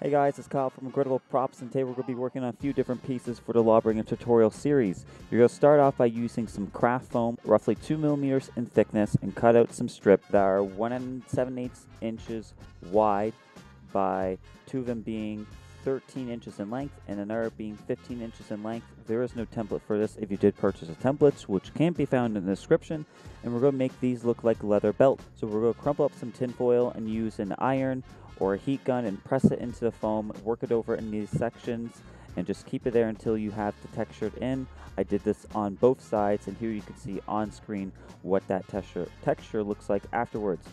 Hey guys, it's Kyle from Regrettable Props, and today we're going to be working on a few different pieces for the Lawbringer tutorial series. You're going to start off by using some craft foam, roughly 2 millimeters in thickness, and cut out some strips that are 1 and 7 eighths inches wide by two of them being 13 inches in length and another being 15 inches in length. There is no template for this if you did purchase a template, which can be found in the description. And we're going to make these look like leather belt. So we're going to crumple up some tinfoil and use an iron or a heat gun and press it into the foam, work it over in these sections, and just keep it there until you have the textured in. I did this on both sides, and here you can see on screen what that texture, texture looks like afterwards.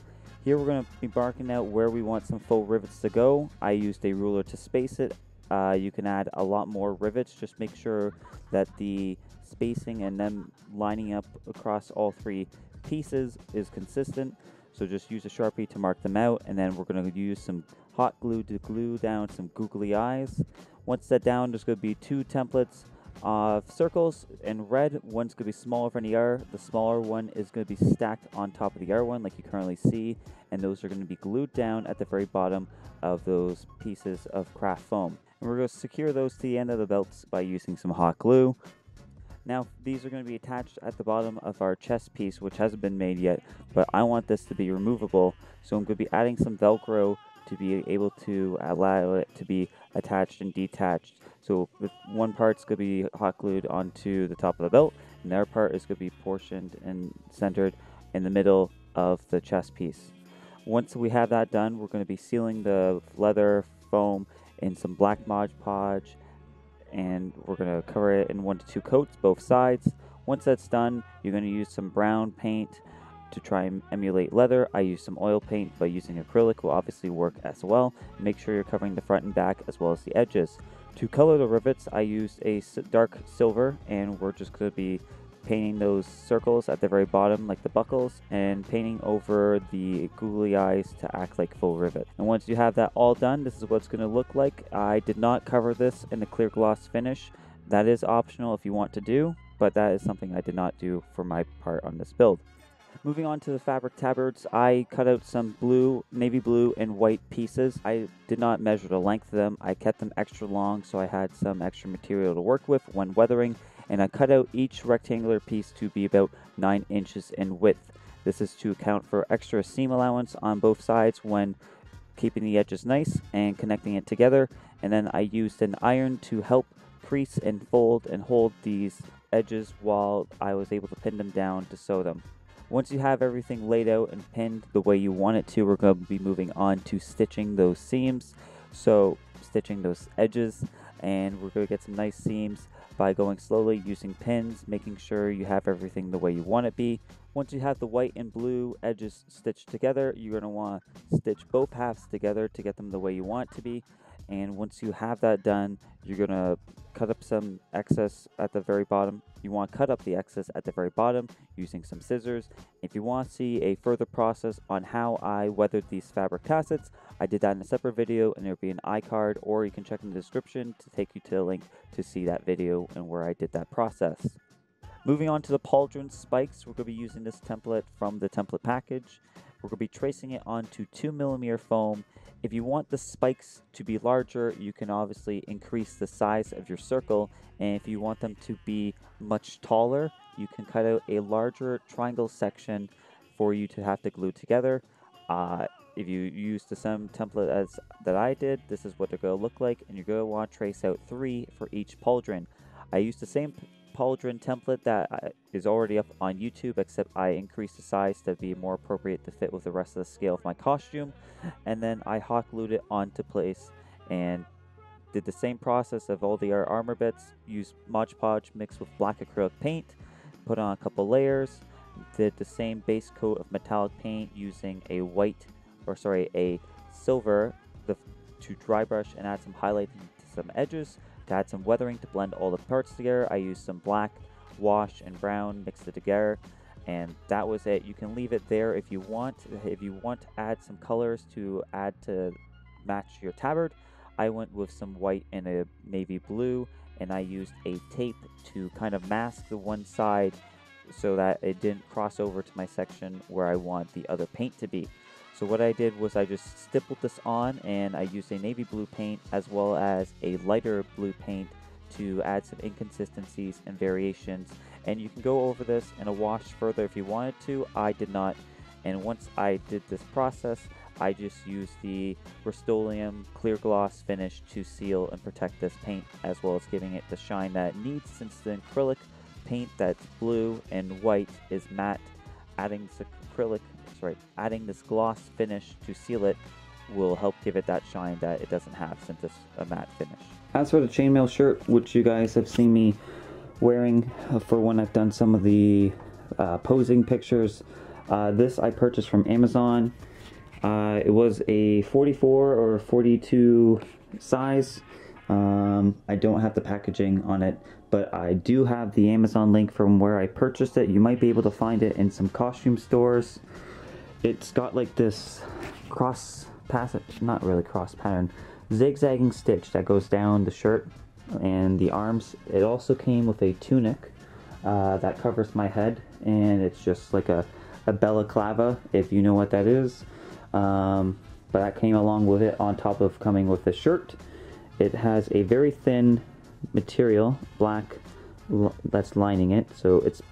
Here we're going to be marking out where we want some faux rivets to go. I used a ruler to space it. Uh, you can add a lot more rivets, just make sure that the spacing and them lining up across all three pieces is consistent. So just use a Sharpie to mark them out, and then we're going to use some hot glue to glue down some googly eyes. Once set down, there's going to be two templates of circles in red. One's going to be smaller than the other. The smaller one is going to be stacked on top of the other one like you currently see, and those are going to be glued down at the very bottom of those pieces of craft foam. And we're going to secure those to the end of the belts by using some hot glue. Now these are going to be attached at the bottom of our chest piece which hasn't been made yet but I want this to be removable so I'm going to be adding some velcro to be able to allow it to be attached and detached. So one part's going to be hot glued onto the top of the belt and the other part is going to be portioned and centered in the middle of the chest piece. Once we have that done we're going to be sealing the leather foam in some black Mod Podge and we're going to cover it in one to two coats both sides. Once that's done, you're going to use some brown paint to try and emulate leather. I use some oil paint, but using acrylic will obviously work as well. Make sure you're covering the front and back as well as the edges. To color the rivets, I used a dark silver, and we're just going to be painting those circles at the very bottom like the buckles and painting over the googly eyes to act like full rivet. And once you have that all done, this is what it's going to look like. I did not cover this in the clear gloss finish. That is optional if you want to do, but that is something I did not do for my part on this build. Moving on to the fabric tabards, I cut out some blue, navy blue, and white pieces. I did not measure the length of them. I kept them extra long so I had some extra material to work with when weathering and I cut out each rectangular piece to be about 9 inches in width. This is to account for extra seam allowance on both sides when keeping the edges nice and connecting it together. And then I used an iron to help crease and fold and hold these edges while I was able to pin them down to sew them. Once you have everything laid out and pinned the way you want it to, we're going to be moving on to stitching those seams. So stitching those edges and we're going to get some nice seams by going slowly using pins, making sure you have everything the way you want it to be. Once you have the white and blue edges stitched together, you're going to want to stitch both halves together to get them the way you want to be. And once you have that done, you're going to cut up some excess at the very bottom. You want to cut up the excess at the very bottom using some scissors. If you want to see a further process on how I weathered these fabric tassets, I did that in a separate video and there'll be an iCard or you can check in the description to take you to the link to see that video and where I did that process. Moving on to the pauldron spikes, we're going to be using this template from the template package. We're going to be tracing it onto 2 millimeter foam. If you want the spikes to be larger, you can obviously increase the size of your circle. And if you want them to be much taller, you can cut out a larger triangle section for you to have to glue together. Uh, if you use the same template as that I did, this is what they're going to look like. And you're going to want to trace out three for each pauldron. I used the same pauldron template that uh, already up on YouTube, except I increased the size to be more appropriate to fit with the rest of the scale of my costume. And then I hot glued it onto place and did the same process of all the armor bits, used Mod Podge mixed with black acrylic paint, put on a couple layers, did the same base coat of metallic paint using a white, or sorry, a silver to dry brush and add some highlighting to some edges to add some weathering to blend all the parts together, I used some black, wash, and brown, mixed it together, and that was it. You can leave it there if you want. If you want to add some colors to add to match your tabard, I went with some white and a navy blue, and I used a tape to kind of mask the one side so that it didn't cross over to my section where I want the other paint to be. So what I did was I just stippled this on and I used a navy blue paint as well as a lighter blue paint to add some inconsistencies and variations. And you can go over this in a wash further if you wanted to. I did not. And once I did this process, I just used the Rust-Oleum clear gloss finish to seal and protect this paint as well as giving it the shine that it needs since the acrylic paint that's blue and white is matte. Adding this acrylic, sorry, adding this gloss finish to seal it will help give it that shine that it doesn't have since it's a matte finish. As for the chainmail shirt, which you guys have seen me wearing uh, for when I've done some of the uh, posing pictures, uh, this I purchased from Amazon. Uh, it was a 44 or 42 size. Um, I don't have the packaging on it, but I do have the Amazon link from where I purchased it. You might be able to find it in some costume stores. It's got like this cross passage, not really cross pattern, zigzagging stitch that goes down the shirt and the arms. It also came with a tunic uh, that covers my head, and it's just like a, a balaclava, if you know what that is. Um, but that came along with it on top of coming with the shirt. It has a very thin material, black, that's lining it. So it's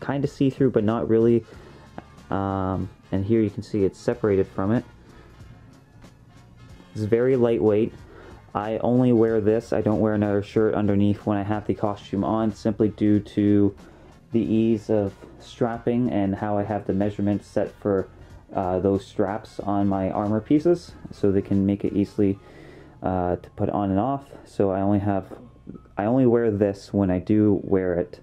kind of see-through, but not really. Um, and here you can see it's separated from it. It's very lightweight. I only wear this. I don't wear another shirt underneath when I have the costume on, simply due to the ease of strapping and how I have the measurements set for uh, those straps on my armor pieces so they can make it easily uh, to put on and off. So I only have, I only wear this when I do wear it.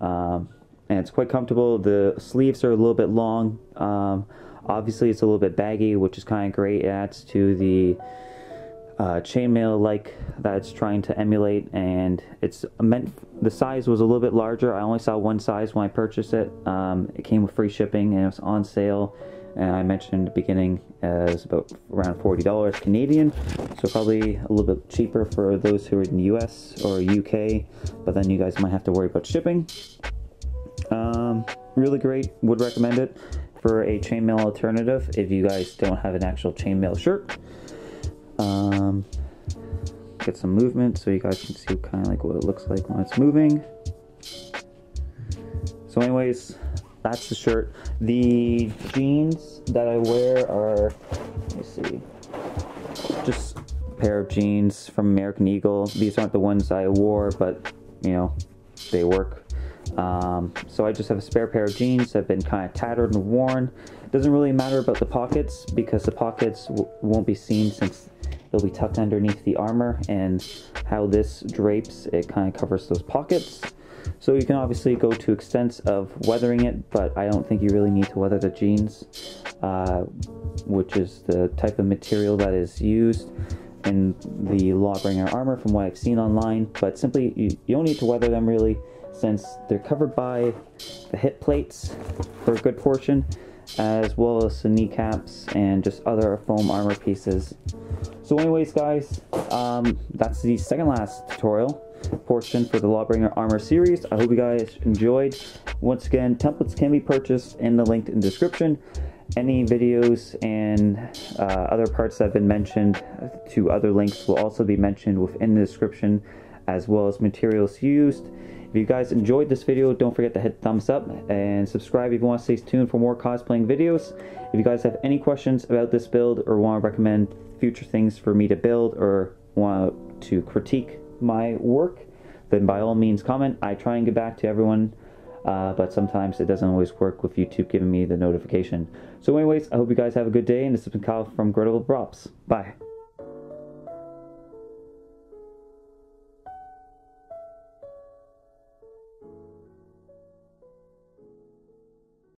Um, and it's quite comfortable. The sleeves are a little bit long. Um, obviously it's a little bit baggy, which is kind of great. It adds to the uh, chainmail like that it's trying to emulate and it's meant the size was a little bit larger I only saw one size when I purchased it um, it came with free shipping and it was on sale and I mentioned in the beginning uh, about around $40 Canadian so probably a little bit cheaper for those who are in the US or UK but then you guys might have to worry about shipping um, really great would recommend it for a chainmail alternative if you guys don't have an actual chainmail shirt um, get some movement so you guys can see kind of like what it looks like when it's moving so anyways that's the shirt. The jeans that I wear are, let me see, just a pair of jeans from American Eagle. These aren't the ones I wore, but you know, they work. Um, so I just have a spare pair of jeans that have been kind of tattered and worn. Doesn't really matter about the pockets because the pockets won't be seen since it'll be tucked underneath the armor and how this drapes, it kind of covers those pockets. So you can obviously go to extents of weathering it, but I don't think you really need to weather the jeans, uh, which is the type of material that is used in the Lawbringer armor from what I've seen online. But simply, you, you don't need to weather them really, since they're covered by the hip plates for a good portion, as well as the kneecaps and just other foam armor pieces. So anyways guys, um, that's the second last tutorial portion for the Lawbringer Armor series. I hope you guys enjoyed. Once again, templates can be purchased in the link in the description. Any videos and uh, other parts that have been mentioned to other links will also be mentioned within the description as well as materials used. If you guys enjoyed this video, don't forget to hit thumbs up and subscribe if you want to stay tuned for more cosplaying videos. If you guys have any questions about this build or want to recommend future things for me to build or want to critique my work, then by all means comment. I try and get back to everyone, uh, but sometimes it doesn't always work with YouTube giving me the notification. So anyways, I hope you guys have a good day, and this has been Kyle from Regrettable Props. Bye.